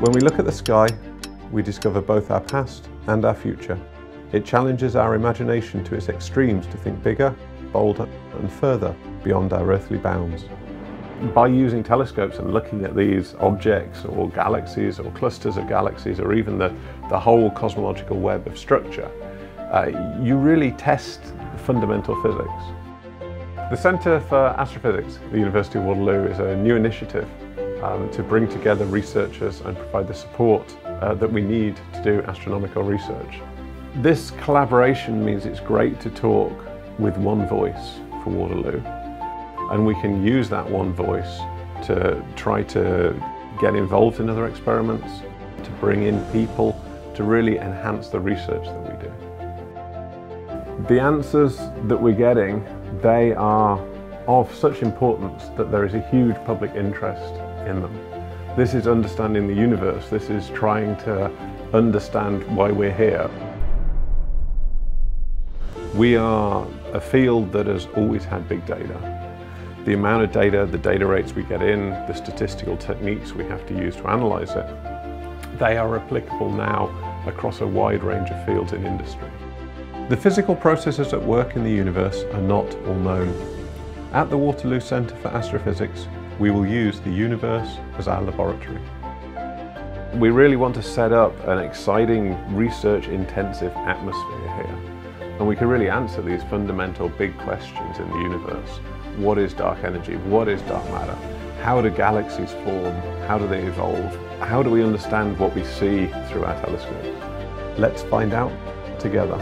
When we look at the sky, we discover both our past and our future. It challenges our imagination to its extremes to think bigger, bolder and further beyond our earthly bounds. By using telescopes and looking at these objects or galaxies or clusters of galaxies or even the, the whole cosmological web of structure, uh, you really test fundamental physics. The Centre for Astrophysics at the University of Waterloo is a new initiative um, to bring together researchers and provide the support uh, that we need to do astronomical research. This collaboration means it's great to talk with one voice for Waterloo and we can use that one voice to try to get involved in other experiments, to bring in people to really enhance the research that we do. The answers that we're getting, they are of such importance that there is a huge public interest in them. This is understanding the universe. This is trying to understand why we're here. We are a field that has always had big data. The amount of data, the data rates we get in, the statistical techniques we have to use to analyse it, they are applicable now across a wide range of fields in industry. The physical processes at work in the universe are not all known. At the Waterloo Centre for Astrophysics, we will use the universe as our laboratory. We really want to set up an exciting research intensive atmosphere here and we can really answer these fundamental big questions in the universe. What is dark energy? What is dark matter? How do galaxies form? How do they evolve? How do we understand what we see through our telescopes? Let's find out together.